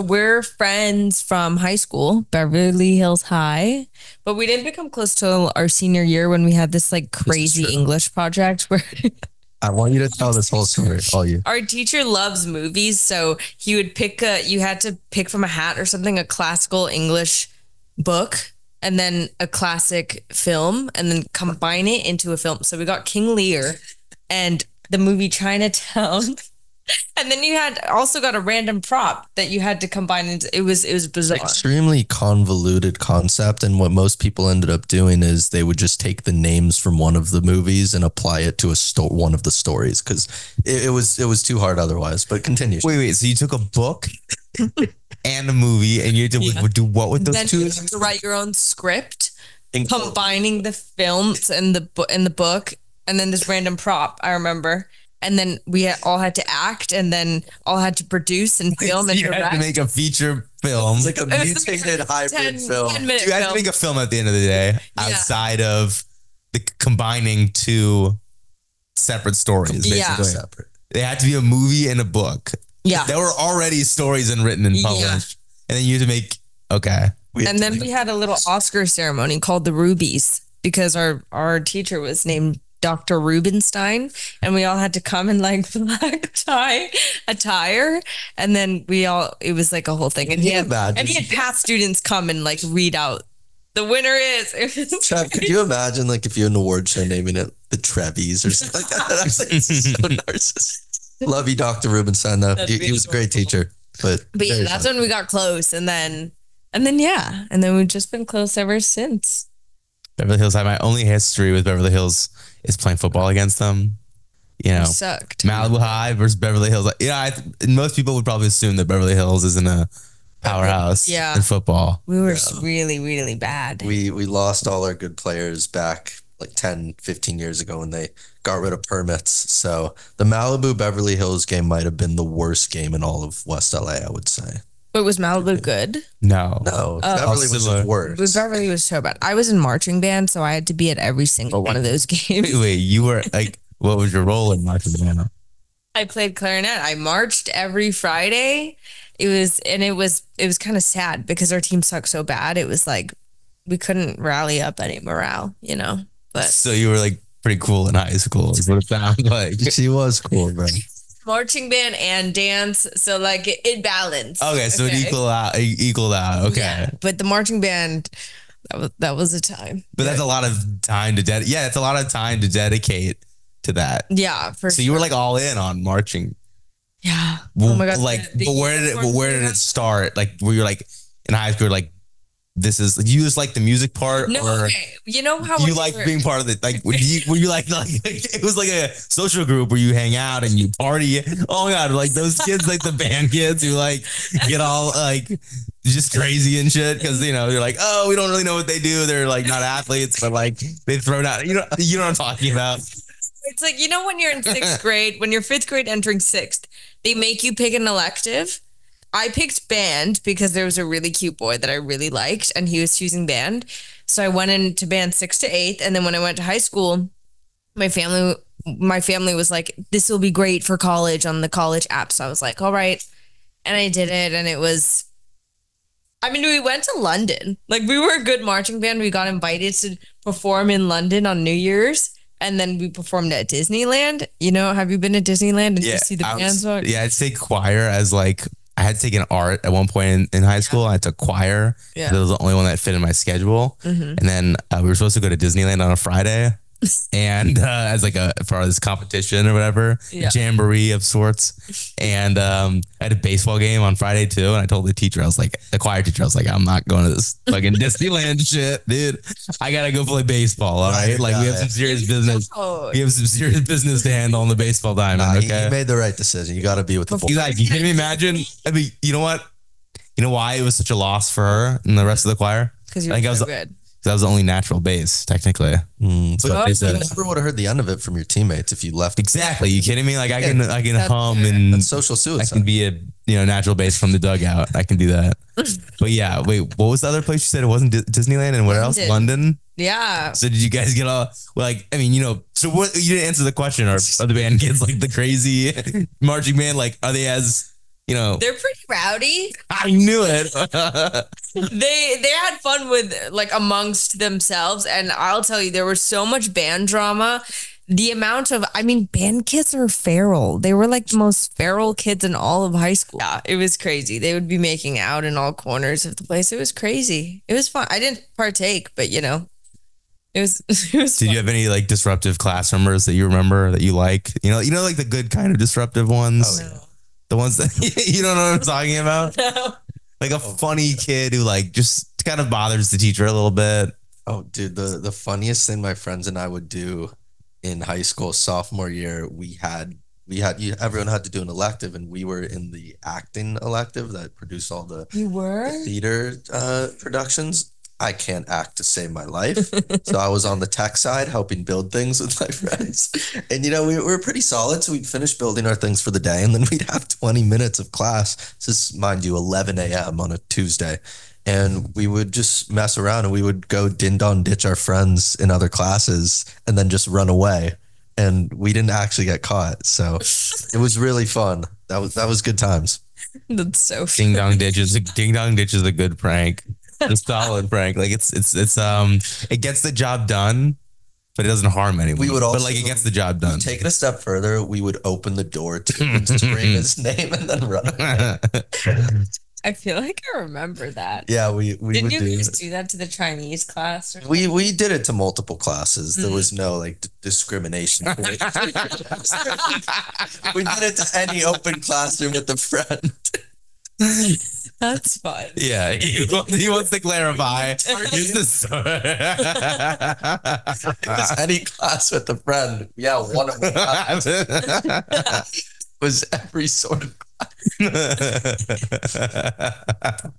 We're friends from high school, Beverly Hills High, but we didn't become close till our senior year when we had this like crazy true. English project where I want you to tell this whole story. All you. our teacher loves movies. So he would pick a, you had to pick from a hat or something, a classical English book and then a classic film and then combine it into a film. So we got King Lear and the movie Chinatown. And then you had also got a random prop that you had to combine into it was it was bizarre. Extremely convoluted concept, and what most people ended up doing is they would just take the names from one of the movies and apply it to a sto- one of the stories because it, it was it was too hard otherwise. But continue. Wait, wait. So you took a book and a movie, and you had to Yeah. do what with those then two? you have to write your own script, In- combining the films and the book and the book, and then this random prop. I remember, and then we all had to act, and then all had to produce and film and you had to make a feature film. It's like a It was mutated hybrid 10, film. 10 minute you had to make a film at the end of the day outside of the combining two separate stories. Yeah. Separate. they had to be a movie and a book. yeah. There were already stories and written and Yeah. published, and then you had to make okay. And then we had a little Oscar ceremony called the Rubies because our our teacher was named Dr. Rubenstein, and we all had to come in like black tie attire, and then we all it was like a whole thing, and he had imagine? and he had past students come and like read out the winner is. It was Trev, could you imagine like if you had an award show naming it the Trevies or something like that? I was like, this is so narcissistic. Love you, Dr. Rubenstein, though. He, he was a great teacher. But, But yeah, that's fun. when we got close, and then and then yeah, and then we've just been close ever since. Beverly Hills High. My only history with Beverly Hills is playing football against them. You We know, sucked. Malibu High versus Beverly Hills. Yeah, I th- most people would probably assume that Beverly Hills isn't a powerhouse Yeah. in football. We were really, really bad. we we lost all our good players back like 10 15 years ago when they got rid of permits so the malibu beverly hills game might have been the worst game in all of west la i would say But was Malibu good? No. no Oh. beverly was Similar. the worst Beverly was so bad. I was in marching band, so I had to be at every single one of those games. Wait, wait, you were like, what was your role in marching band? I played clarinet. I marched every Friday. It was and it was it was kind of sad because our team sucked so bad. It was like we couldn't rally up any morale, you know. But So you were like pretty cool in high school, is what it sounds like. she was cool bro marching band and dance, so like it, it balanced. Okay, so it equal out, it equaled out. Okay, Yeah, but the marching band that was that was a time. but that's a lot of time to dedicate. Yeah, it's a lot of time to dedicate to that. Yeah, So you were like all in on marching. yeah. Well, oh my god. Like, but where did it? But where did it start? Like, were you like in high school? Like, this is you just like the music part, No, or okay. You know how you like being part of it? Like, were you, were you like, like it was like a social group where you hang out and you party? Oh my god, like those kids, like the band kids who like get all like just crazy and shit because you know you're like, oh, we don't really know what they do. They're like not athletes, but like they throw out You know, you know what I'm talking about? It's like you know when you're in sixth grade, when you're fifth grade entering sixth, they make you pick an elective. I picked band because there was a really cute boy that I really liked, and he was choosing band. So I went into band six to eighth, and then when I went to high school, my family my family was like, "This will be great for college on the college app." So I was like, "All right," and I did it, and it was. I mean, we went to London. Like we were a good marching band. We got invited to perform in London on New Year's, and then we performed at Disneyland. You know, have you been to Disneyland and you see the bands? yeah, I'd say choir as like I had taken art at one point in, in high school. I took choir. Yeah. That was the only one that fit in my schedule. Mhm. And then uh, we were supposed to go to Disneyland on a Friday. And uh, as like a for this competition or whatever, Yeah. jamboree of sorts, and um, I had a baseball game on Friday too. And I told the teacher, I was like, the choir teacher, I was like, I'm not going to this fucking Disneyland shit, dude. I gotta go play baseball. All right, Right, like we have some serious business. Oh, We have some serious business to handle on the baseball diamond. Nah, okay, he made the right decision you got to be with the you boys. guys, you can imagine. I mean, you know what? You know why it was such a loss for her and the rest of the choir? because you I were think I so was- good. That was the only natural bass, technically. Mm, what but you never would have heard the end of it from your teammates if you left Exactly. You kidding me? Like I can, I can hum and That's social I can be a you know natural bass from the dugout. I can do that. But yeah, wait, what was the other place you said it wasn't Di- Disneyland and what else? London. London. Yeah. So did you guys get all like? I mean, you know, so what? You didn't answer the question. Are, are the band kids like the crazy marching band? Like, are they as You know, They're pretty rowdy. I knew it. They they had fun with like amongst themselves, and I'll tell you, there was so much band drama. The amount of, I mean, band kids are feral. They were like the most feral kids in all of high school. Yeah, it was crazy. They would be making out in all corners of the place. It was crazy. It was fun. I didn't partake, but you know, it was. It was. Did you have any like disruptive class members that you remember that you like? You know, you know, like the good kind of disruptive ones. Oh, yeah. The ones that you don't know what I'm talking about. fun? Like a funny kid who like just kind of bothers the teacher a little bit. Oh, dude, the the funniest thing my friends and I would do in high school sophomore year, we had we had you, everyone had to do an elective, and we were in the acting elective that produced all the You were. theater uh, productions. I can't act to save my life, so I was on the tech side helping build things with my friends. And you know, we, we were pretty solid, so we'd finish building our things for the day, and then we'd have twenty minutes of class. This is, mind you, eleven a.m. on a Tuesday and we would just mess around and we would go din don ditch our friends in other classes and then just run away and we didn't actually get caught so it was really fun that was that was good times That's so. Funny. Ding dong ditch is a ding dong ditch is a good prank. A solid Frank. Like it's it's it's um it gets the job done, but it doesn't harm anyone. We would but like it gets the job done. take it a step further we would open the door to and scream his name and then run away. I feel like I remember that. yeah we we Didn't would you do used do that to the Chinese class? Or we we did it to multiple classes. There Mm. was no like d- discrimination. we did it to any open classroom at the friend. That's fun. yeah, he, he wants to clarify. Here's the story. Just any class with a friend. Yeah, one of them was every sort of class.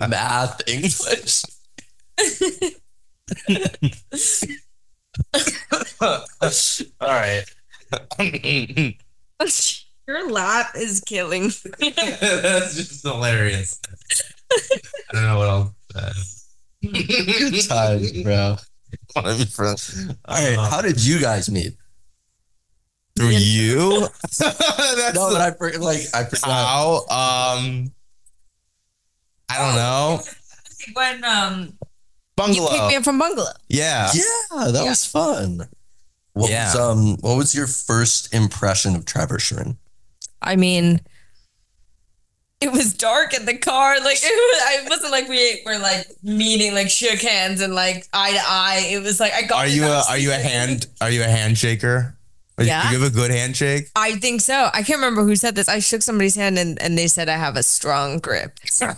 math, English. All right. Your laugh is killing me. That's just hilarious. I don't know what else. Good times, bro. All right. How did you guys meet? Through you? That's No, but I for- like I forgot. how. Um, I don't know. when um you Bungalow. picked me up from bungalow. Yeah. Yeah, that Yeah. was fun. What Yeah. was um what was your first impression of Trevor Shireen? I mean, it was dark in the car. Like it, was, it wasn't like we were like meeting, like shook hands and like eye to eye. It was like I got. Are you a Are you a hand Are you a handshaker? Yeah. You have a good handshake. I think so. I can't remember who said this. I shook somebody's hand and, and they said I have a strong grip. okay,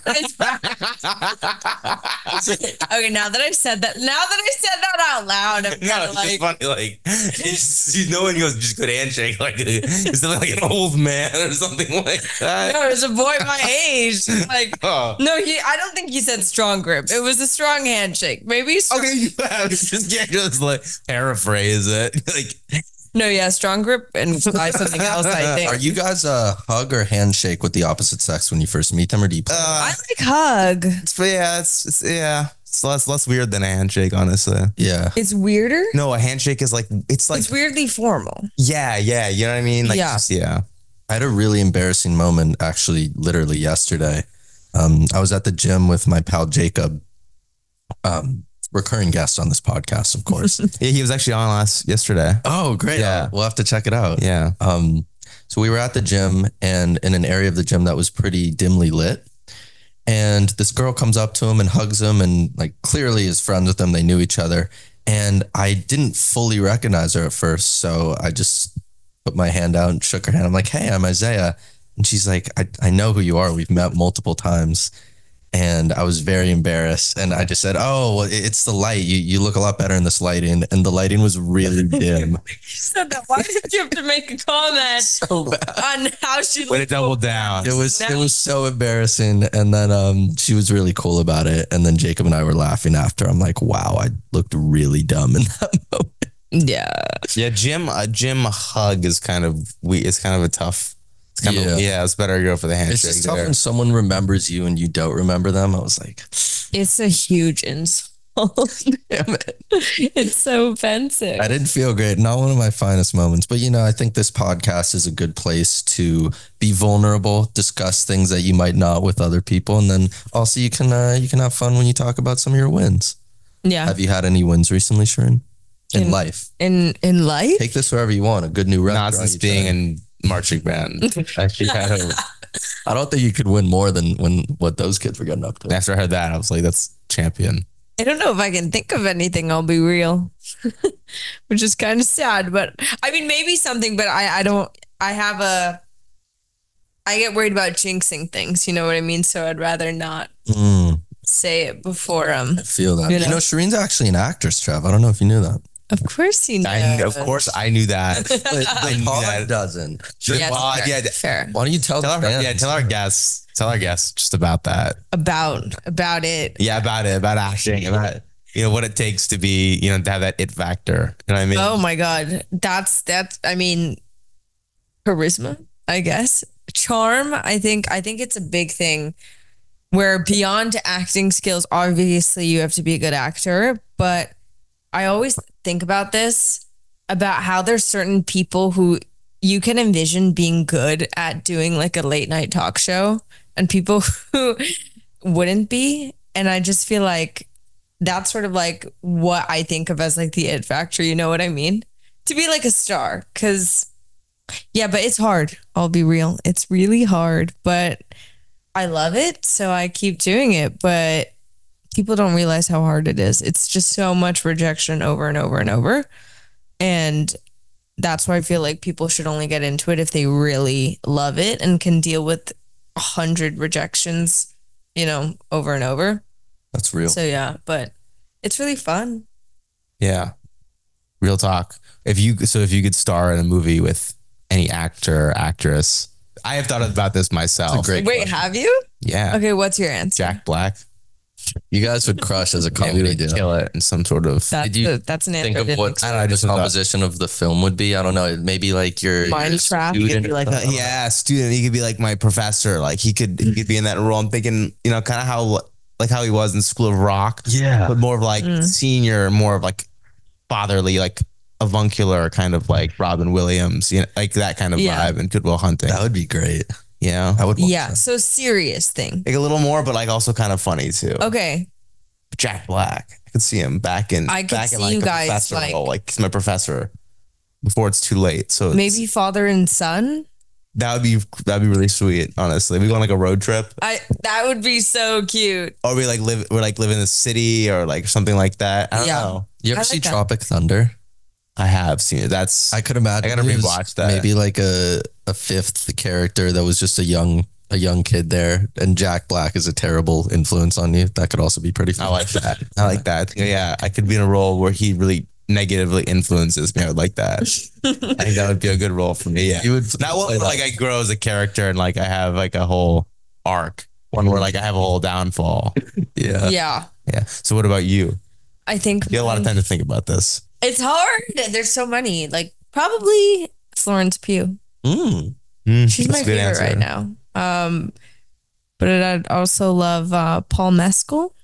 now that I've said that, now that I said that out loud, I'm No, it's like, just funny. Like, it's just, you know, when he goes, just good handshake, like, is it like an old man or something like that? no, it's a boy my age. Like, Oh. no, he. I don't think he said strong grip. It was a strong handshake. Maybe. Strong, Okay, you have just can't just like paraphrase it. Like, No, yeah, strong grip and by something else. I think. Are you guys a hug or handshake with the opposite sex when you first meet them, or do you? Play? I uh, like hug. it's, yeah, it's, it's yeah, it's less less weird than a handshake, honestly. yeah, It's weirder. No, a handshake is like it's like it's weirdly formal. yeah, yeah, you know what I mean? Like Yeah. just, yeah. I had a really embarrassing moment actually, literally yesterday. Um, I was at the gym with my pal Jacob, um, recurring guest on this podcast, of course. Yeah, he was actually on last yesterday. oh, great! Yeah. we'll have to check it out. Yeah. Um, so we were at the gym and in an area of the gym that was pretty dimly lit. And this girl comes up to him and hugs him and like clearly is friends with him. They knew each other. And I didn't fully recognize her at first. So I just put my hand out and shook her hand. I'm like, hey, I'm Isaiah. And she's like, I, I know who you are. We've met multiple times. And I was very embarrassed. And I just said, Oh, well, it's the light. You you look a lot better in this lighting. And the lighting was really dim. You said that. Why did you have to make a comment so on how she Way to looked? double down. It was it was so embarrassing, and then um she was really cool about it, and then Jacob and I were laughing after. I'm like, wow, I looked really dumb in that moment. Yeah. Yeah, gym. A gym hug is kind of we. It's kind of a tough. It's kind Yeah. of yeah. It's better to go for the handshake. It's handshake just tough there. when someone remembers you and you don't remember them. I was like, It's a huge insult. Damn it. it's so offensive. I didn't feel great. Not one of my finest moments. But, you know, I think this podcast is a good place to be vulnerable, discuss things that you might not with other people. And then also you can uh, you can have fun when you talk about some of your wins. Yeah. Have you had any wins recently, Shireen? In, In- life. In in life? Take this wherever you want. A good new record. Not on since being end. in marching band. Actually, had a, I don't think you could win more than when what those kids were getting up to. after I heard that, I was like, "That's champion." I don't know if I can think of anything, I'll be real. Which is kind of sad, but I mean maybe something, but I I don't I have a I get worried about jinxing things, you know what I mean? So I'd rather not Mm, say it before um I feel that. You You know, know? Shireen's actually an actress, Trev. I don't know if you knew that. Of course you know. I, of course, I knew that. But I the knew pod that. doesn't. Yes, Well, fair, yeah, fair. Why don't you tell, Tell the our, yeah, tell our guests, tell our guests just about that. About about it. Yeah, about it, about acting, about you know what it takes to be, you know, to have that it factor. You know what I mean? Oh my god. That's that's I mean charisma, I guess. Charm, I think I think it's a big thing where beyond acting skills, obviously you have to be a good actor, but I always think about this about how there's certain people who you can envision being good at doing like a late night talk show and people who wouldn't be and I just feel like that's sort of like what I think of as like the it factor. You know what I mean? To be like a star. Cause yeah, but it's hard. I'll be real. It's really hard, but I love it. So I keep doing it. But people don't realize how hard it is. It's just so much rejection over and over and over. And that's why I feel like people should only get into it if they really love it and can deal with a hundred rejections, you know, over and over. That's real. So yeah, but it's really fun. Yeah. Real talk. If you so if you could star in a movie with any actor or actress, I have thought about this myself. It's great Wait, question. have you? Yeah. Okay, what's your answer? Jack Black. You guys would crush as a Yeah, we comedy would duo. kill it in some sort of That's Did you a, that's an answer. Think of what. I don't know, I the just thought- composition of the film would be. I don't know. Maybe like your your Minecraft. He could student be like, a, yeah, student. He could be like my professor. Like he could, he could be in that role. I'm thinking, you know, kind of how, like how he was in School of Rock, yeah. but more of like Mm. senior, more of like fatherly, like avuncular kind of like Robin Williams, you know, like that kind of Yeah. vibe and Good Will Hunting. That would be great. You know, I would. watch Yeah, that. so serious thing. like a little more, but like also kind of funny too. Okay, Jack Black, I could see him back in. I could back in see like you a guys, professor like- role, like he's my professor. Before it's too late, so maybe father and son. that would be that'd be really sweet. Honestly, we go on like a road trip, I that would be so cute. or we like live we're like live in the city or like something like that. I don't Yeah. know. You ever I see that. Tropic Thunder? I have seen it. That's I could imagine. I gotta rewatch that. Maybe like a a fifth character that was just a young a young kid there, and Jack Black is a terrible influence on you. That could also be pretty. Fun. I like that. I like that. Yeah, I could be in a role where he really negatively influences me. I would like that. I think that would be a good role for me. Yeah. You would Not one play where that. like I grow as a character and like I have like a whole arc. One where like I have a whole downfall. yeah. yeah, Yeah. So what about you? I think You have a lot of time to think about this. It's hard. There's so many. Like probably Florence Pugh. Mm. Mm, She's my a good favorite right now. Um, but I'd also love uh, Paul Mescal.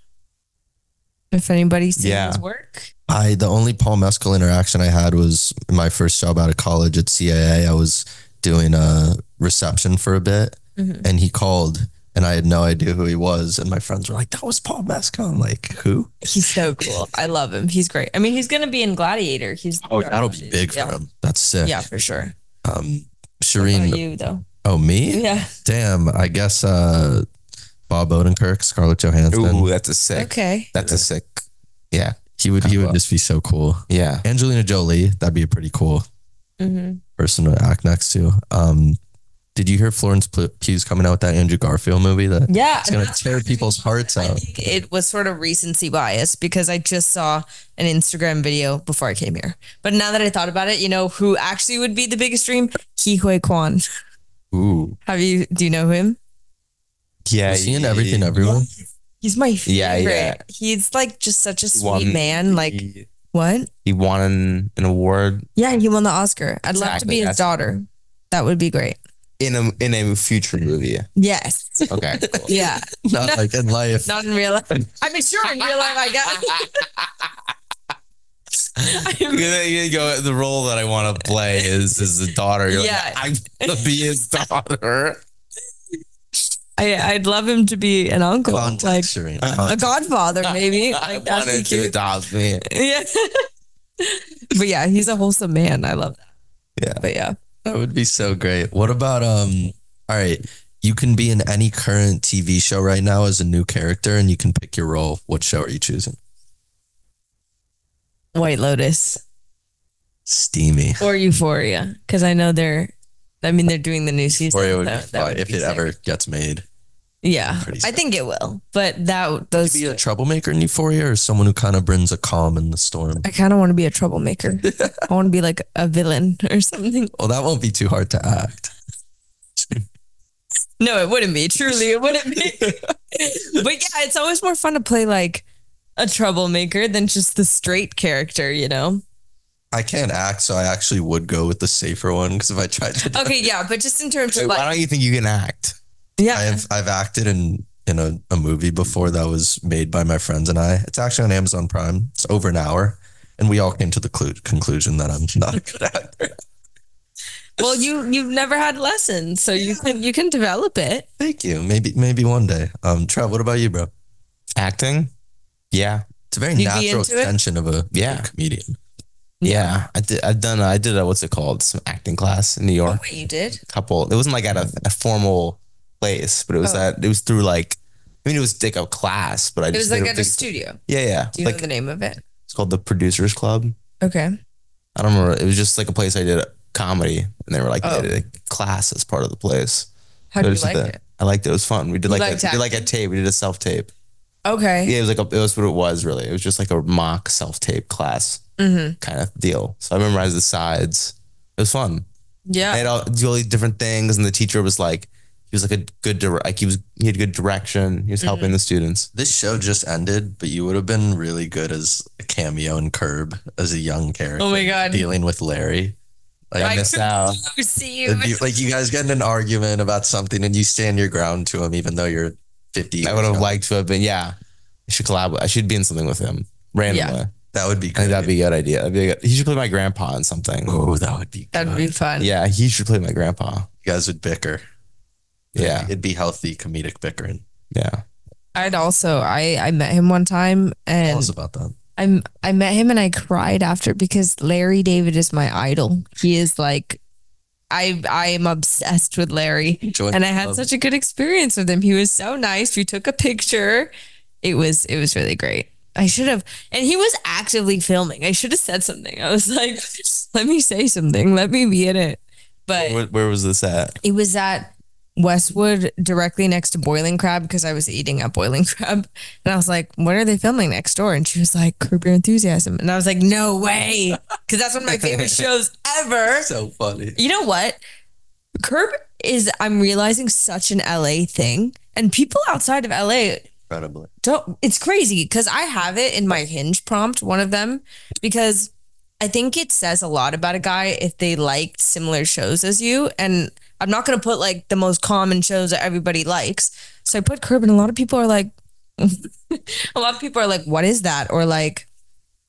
If anybody's seen Yeah. his work, I the only Paul Mescal interaction I had was my first job out of college at CAA. I was doing a reception for a bit, Mhm. and he called, and I had no idea who he was. And my friends were like, "That was Paul Mescal." I'm like, "Who?" he's so cool. I love him. He's great. I mean, he's gonna be in Gladiator. He's Oh, that'll be big yeah. for him. That's sick. Yeah, for sure. Um, What about Shireen. you though? Oh, me? Yeah. Damn. I guess uh, Bob Odenkirk, Scarlett Johansson. Ooh, that's a sick. Okay. That's a sick. Yeah. he would. He would just be so cool. Yeah. Angelina Jolie. That'd be a pretty cool hmm person to act next to. Um, did you hear Florence Pugh's coming out with that Andrew Garfield movie? That Yeah. it's gonna tear people's hearts I out. think it was sort of recency bias because I just saw an Instagram video before I came here. But now that I thought about it, you know who actually would be the biggest dream? Ke Huy Quan. Ooh, Have you? Do you know him? Yeah. was he in everything everywhere? He's my favorite. Yeah, yeah. He's like just such a sweet won- man. Like he, what? he won an, an award. Yeah, he won the Oscar. I'd love to be his that's- daughter. That would be great. In a in a future movie. Yes. Okay, cool. Yeah. Not like in life. Not in real life. I mean, sure, in real life, I guess. you go. The role that I want to play is is the daughter. You're Yeah. like, I'm gonna be his daughter. I, I'd love him to be an uncle, Context, like Serena. a godfather, maybe. I Like, that'd be wanted to adopt me. Yeah. but yeah, he's a wholesome man. I love that. Yeah. But yeah. That would be so great. What about um all right, you can be in any current TV show right now as a new character and you can pick your role. What show are you choosing? White Lotus Steamy. or Euphoria. Because I know they're, I mean, they're doing the new season. Or it would That- be that fun would if be it sick. ever gets made. Yeah. I think it will. But that, those, Be a troublemaker in Euphoria or someone who kind of brings a calm in the storm. I kind of want to be a troublemaker. I want to be like a villain or something. Well, that won't be too hard to act. No, it wouldn't be. Truly, it wouldn't be. but yeah, it's always more fun to play like a troublemaker than just the straight character, you know? I can't act, so I actually would go with the safer one because if I tried to, do Okay, yeah, but just in terms Wait, of why don't you think you can act? Yeah, I've I've acted in in a, a movie before that was made by my friends and I. It's actually on Amazon Prime. It's over an hour, and we all came to the clu- conclusion that I'm not a good actor. well, you you've never had lessons, so you can you can develop it. Thank you. Maybe maybe one day. Um, Trev, what about you, bro? Acting? Yeah, It's a very You'd natural into it? extension of a, Yeah. a comedian. yeah. I did. I've done. I did a what's it called? Some acting class in New Oh, York. wait, you did? a couple. It wasn't like at a, a formal place, but it was Oh. at. It was through like. I mean, it was like a class, but I It just was like at a studio. Yeah, yeah. Do you like know the name of it? it's called the Producers Club. Okay. I don't remember. It was just like a place I did comedy, and they were like, Oh. they did a class as part of the place. How So do you like that. it? I liked it. It was fun. We did You like a, we did like a tape. We did a self tape. Okay. Yeah, it was like a, it was what it was really. It was just like a mock self tape class Mm-hmm. kind of deal. So I memorized the sides. It was fun. I Yeah. had all do all these different things, and the teacher was like, he was like a good dire- like he was he had good direction. He was helping Mm-hmm. the students. This show just ended, but you would have been really good as a cameo in Curb as a young character. Oh my God. dealing with Larry. Like, I I missed out. see you. be like you guys get in an argument about something and you stand your ground to him, even though you're 50. I would have liked to have been. Yeah, I should collab. I should be in something with him randomly. Yeah. that. Would be I think that'd be a good idea. Be a good, he should play my grandpa in something. Oh, that would be. That'd good. be fun. Yeah, he should play my grandpa. You guys would bicker. Yeah, it'd be healthy comedic bickering. yeah. I'd also I I met him one time Tell and us about that. I'm I met him and I cried after because Larry David is my idol. He is like I I am obsessed with Larry. Join And I had club. such a good experience with him. He was so nice. We took a picture. It was it was really great. I should have and he was actively filming. I should have said something. I was like, let me say something. Let me be in it. But Where, where was this at? it was at Westwood directly next to Boiling Crab because I was eating at Boiling Crab. And I was like, what are they filming next door? And she was like, Curb Your Enthusiasm. And I was like, no way. Because that's one of my favorite shows ever. So funny. You know what? Curb is, I'm realizing, such an LA thing. And people outside of LA Incredibly. don't, it's crazy because I have it in my hinge prompt, one of them, because I think it says a lot about a guy if they liked similar shows as you. And I'm not going to put like the most common shows that everybody likes. So I put Curb, and a lot of people are like, a lot of people are like, what is that? Or like,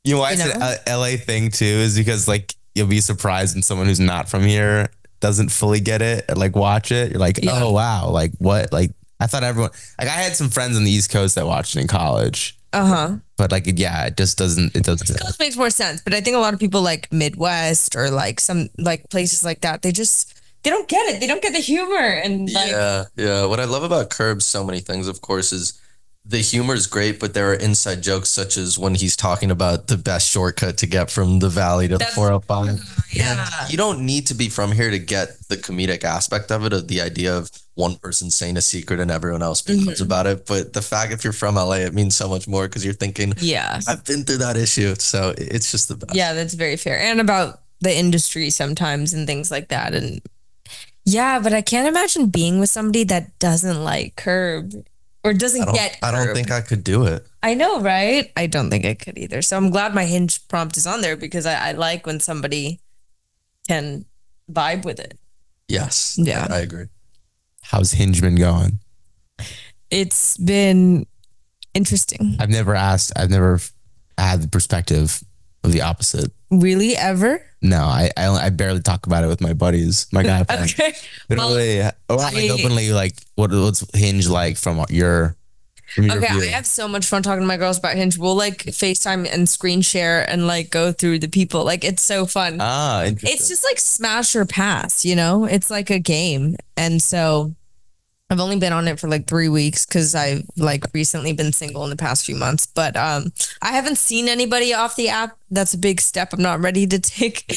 You know why You it's know? an LA thing too is because like you'll be surprised when someone who's not from here doesn't fully get it or like watch it. You're like, Yeah. oh wow, like what? Like I thought everyone like I had some friends on the East Coast that watched it in college, uh huh. but like yeah, it just doesn't. It doesn't. Coast makes more sense, but I think a lot of people like Midwest or like some like places like that, they just they don't get it. They don't get the humor and like yeah, yeah. What I love about Curb, so many things, of course, is the humor is great, but there are inside jokes such as when he's talking about the best shortcut to get from the valley to the That's- 405. yeah. You don't need to be from here to get the comedic aspect of it, of the idea of one person saying a secret and everyone else becomes Mm-hmm. about it. But the fact if you're from LA, it means so much more because you're thinking, Yeah. I've been through that issue. So it's just the best. Yeah, that's very fair. And about the industry sometimes and things like that. And yeah, but I can't imagine being with somebody that doesn't like curb or doesn't I get I don't think I could do it. I know, right? I don't think I could either. So I'm glad my hinge prompt is on there because I, I like when somebody can vibe with it. Yes. Yeah. I agree. How's Hinge been going? It's been interesting. I've never asked. I've never had the perspective the opposite. Really, ever? No, I I, only- I barely talk about it with my buddies, my guy friends. Okay. But Well, or like I- openly, like what what's Hinge like from your from your Okay, view? I have so much fun talking to my girls about Hinge. We'll like FaceTime and screen share and like go through the people. Like it's so fun. ah, it's just like smash or pass, you know? It's like a game. And so I've only been on it for like three weeks because I've like recently been single in the past few months. But um I haven't seen anybody off the app. That's a big step I'm not ready to take.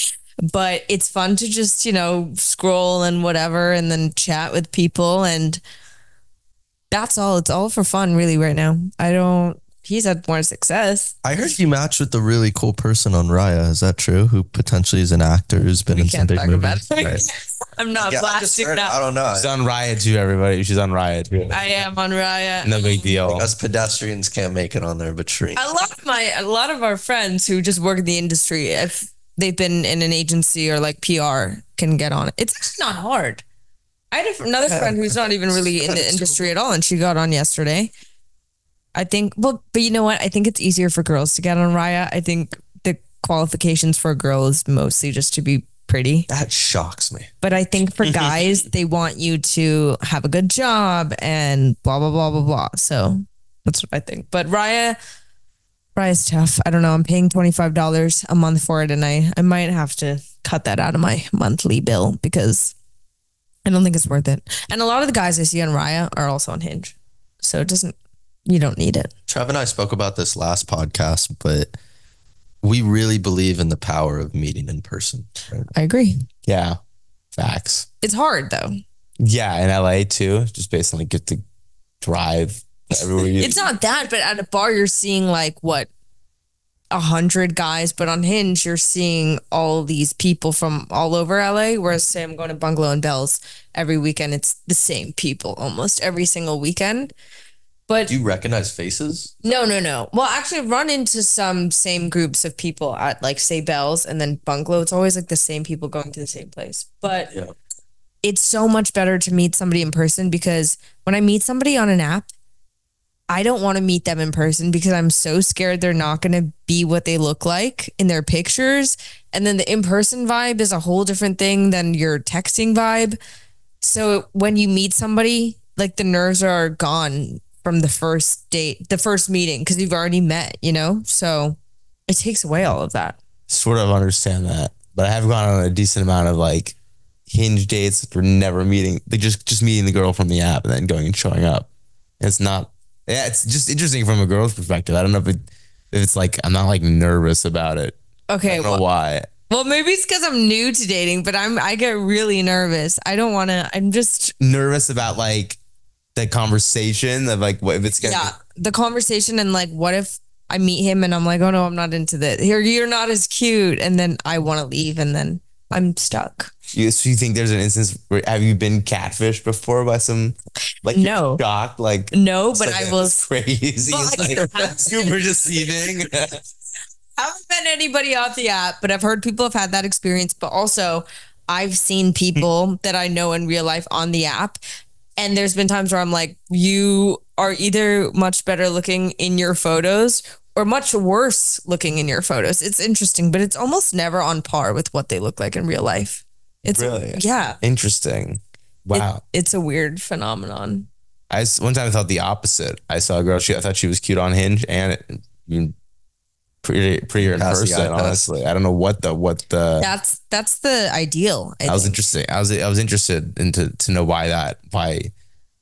But it's fun to just, you know, scroll and whatever and then chat with people and that's all. It's all for fun really right now. I don't he's had more success. I heard you matched with a really cool person on Raya. Is that true? Who potentially is an actor who's been We in some big movies? Right. I'm not Yeah, I blasting heard- now. I don't know. She's on Raya too, everybody. She's on Raya too. I am on Raya. No big deal. Us pedestrians can't make it on there, but Shree. a lot of my a lot of our friends who just work in the industry if they've been in an agency or like PR can get on it. It's actually not hard. I had a, another friend who's not even really in the industry at all, and she got on yesterday. I think, well, but you know what? I think it's easier for girls to get on Raya. I think the qualifications for a girl is mostly just to be pretty. That shocks me. But I think for guys, they want you to have a good job and blah blah blah blah blah. So that's what I think. But Raya, Raya's tough. I don't know. I'm paying twenty five dollars a month for it, and I I might have to cut that out of my monthly bill because I don't think it's worth it. And a lot of the guys I see on Raya are also on Hinge, so it doesn't. You don't need it. Trev and I spoke about this last podcast, but we really believe in the power of meeting in person. right? I agree. Yeah, facts. It's hard though. Yeah, in LA too. Just based on like get to drive everywhere. You, It's not that, but at a bar you're seeing like what a hundred guys, but on Hinge you're seeing all these people from all over LA. Whereas say I'm going to Bungalow and Bells every weekend, it's the same people almost every single weekend. But Do you recognize faces? no, no, no. Well, actually, I've run into some same groups of people at like say Bells and then Bungalow. It's always like the same people going to the same place, but Yeah. it's so much better to meet somebody in person because when I meet somebody on an app, I don't want to meet them in person because I'm so scared they're not going to be what they look like in their pictures. And then the in person vibe is a whole different thing than your texting vibe. So when you meet somebody, like the nerves are gone from the first date, the first meeting, because you've already met, you know? So it takes away all of that. sort of understand that, but I have gone on a decent amount of like hinge dates that we're never meeting. They just just meeting the girl from the app and then going and showing up. And it's not. Yeah, it's just interesting from a girl's perspective. I don't know if it if it's like I'm not like nervous about it. I Okay. don't know Well, why. well maybe it's because I'm new to dating, but I'm I get really nervous. I don't want to. I'm just Nervous about like the conversation of like what if it's gonna yeah the conversation and like what if I meet him and I'm like oh no I'm not into this. Here you're not as cute, and then I want to leave, and then I'm stuck. you, so you think there's an instance where have you been catfished before by some like No. shocked like No, but it's like I was. crazy But I like, haven't- super deceiving I haven't met anybody off the app, but I've heard people have had that experience. But also, I've seen people that I know in real life on the app. And there's been times where I'm like, you are either much better looking in your photos or much worse looking in your photos. It's interesting, but it's almost never on par with what they look like in real life. It's Really? yeah. interesting It- wow it's a weird phenomenon. I one time I thought the opposite. I saw a girl. She I thought she was cute on Hinge and it, pretty prettier in person. eye. Honestly, I don't know what the what the. That's that's the ideal. I, I was think. interested. I was I was interested into to know why that why.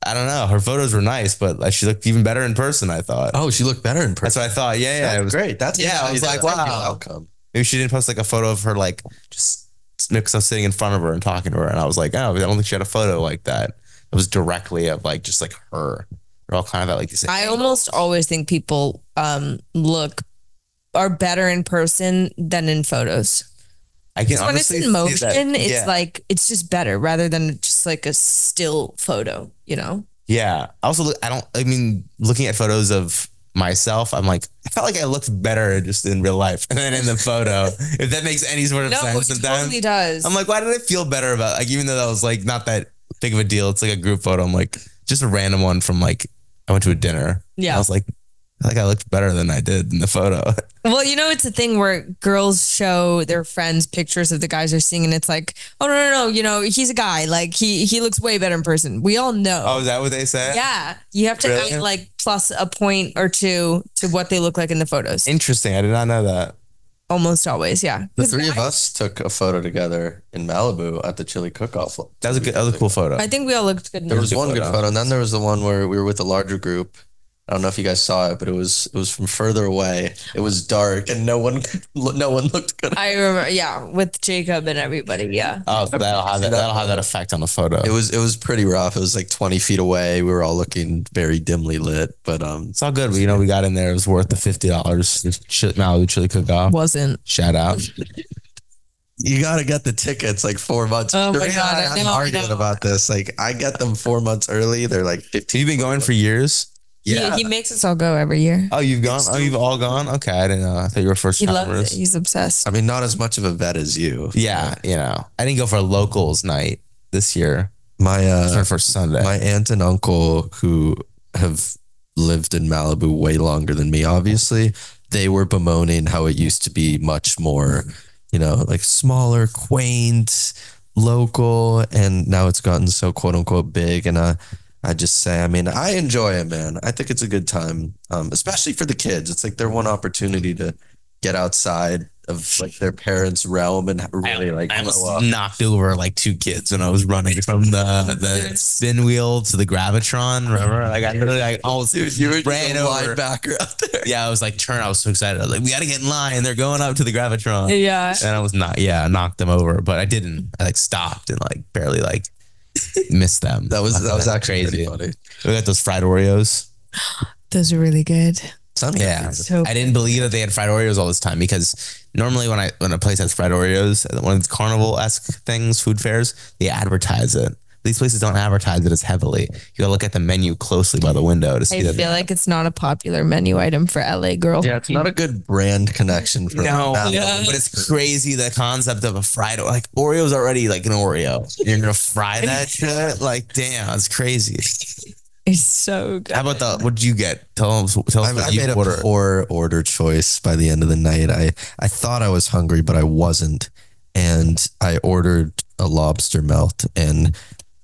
I don't know. Her photos were nice, but like, she looked even better in person. I thought. Oh, she looked better in person. That's person. what I thought. Yeah, yeah. That's It was great. That's yeah, I was like, wow. outcome. maybe she didn't post like a photo of her like just because I was sitting in front of her and talking to her, and I was like, oh, I don't think she had a photo like that. It was directly of like just like her. They're all kind of at like these. I almost always think people um look are better in person than in photos. I can when it's honestly in motion, it's Yeah. like it's just better rather than just like a still photo, you know? Yeah. Also, look- I don't. I mean, looking at photos of myself, I'm like, I felt like I looked better just in real life and then in the photo. if that makes any sort of No, sense. it totally does. I'm like, why did I feel better about like even though that was like not that big of a deal? It's like a group photo. I'm like, just a random one from like I went to a dinner. Yeah. I was like, I think I looked better than I did in the photo. Well, you know, it's a thing where girls show their friends pictures of the guys they're seeing, and it's like, oh no, no, no, you know, he's a guy. Like he he looks way better in person. We all know. oh, is that what they say? yeah, you have to Really? add like plus a point or two to what they look like in the photos. Interesting. I did not know that. Almost always, yeah. The three of I- us took a photo together in Malibu at the chili cook-off. That was a good, that was a cool photo. I think we all looked good. There them. was one good photo. photo, and then there was the one where we were with a larger group. I don't know if you guys saw it, but it was it was from further away. It was dark, and no one no one looked good. I remember, yeah, with Jacob and everybody. Yeah. oh, that'll have that, that'll have that effect on the photo. It was it was pretty rough. It was like twenty feet away. We were all looking very dimly lit, but um, It's all good. But, you know, we got in there. It was worth the fifty dollars. Malibu chili cook off. Wasn't. Shout out. you got to get the tickets like four months. Oh my Serena God, and I I am know, I arguing know. about this. Like I get them four months early. They're like fifteen. You've been going for years? Yeah, He, he makes us all go every year. Oh, you've gone. Oh, you've all gone. Okay, I didn't know. I thought you were first He loves it. He's obsessed. I mean, not as much of a vet as you. Yeah, you know, I didn't go for a locals night this year. My uh, Or for Sunday. my aunt and uncle who have lived in Malibu way longer than me, obviously, they were bemoaning how it used to be much more, you know, like smaller, quaint, local, and now it's gotten so quote unquote big. And uh, I just say, I mean, I enjoy it, man. I think it's a good time, um, especially for the kids. It's like their one opportunity to get outside of like their parents' realm and really like I grow almost up. knocked over like two kids when I was running from the the spin wheel to the gravitron. Remember, like I literally like almost Dude, you were ran over. linebacker out there. Yeah, I was like turn. I was so excited. I was like, we got to get in line. They're going up to the gravitron. Yeah. And I was not. Yeah, I knocked them over, but I didn't. I like stopped and like barely like missed them. That was that was actually crazy. crazy. Funny. We got those fried Oreos. Those are really good. Some Yeah. So I didn't believe that they had fried Oreos all this time because normally when I when a place has fried Oreos, one of these carnival esque things, food fairs, they advertise it. These places don't advertise it as heavily. You gotta look at the menu closely by the window to see that. I that. feel like it's not a popular menu item for LA girl. Yeah, it's not a good brand connection for no, Malibu. Yeah. but it's crazy the concept of a fried like Oreo's already like an Oreo. You're gonna fry that shit? Like, damn, it's crazy. It's so good. How about the what did you get? Tell us tell us I, what I you made a ordered. poor order choice by the end of the night. I, I thought I was hungry, but I wasn't. And I ordered a lobster melt. And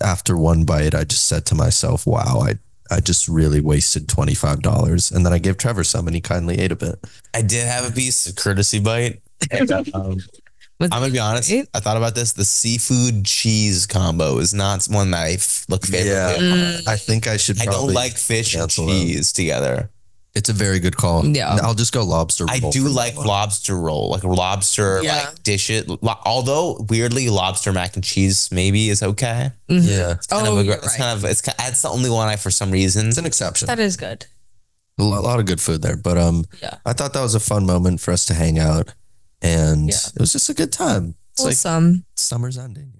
after one bite, I just said to myself, wow, I, I just really wasted $25. And then I gave Trevor some and he kindly ate a bit. I did have a piece, a courtesy bite. Um, I'm gonna be honest. it? I thought about this. The seafood cheese combo is not one that I f- look favorably. Mm. I think I should I don't like fish and cancel them. cheese together. It's a very good call. Yeah. I'll just go lobster. I roll do like lobster roll, like a lobster Yeah. like dish it. Lo- Although weirdly, lobster mac and cheese maybe is okay. Mhm. Yeah. It's kind Oh, of a, you're it's right. kind of it's ki- it's the only one I for some reason. It's an exception. That is good. a lot, lot of good food there. But um, Yeah. I thought that was a fun moment for us to hang out, and Yeah. it was just a good time. It's like Wholesome. summer's ending. You know.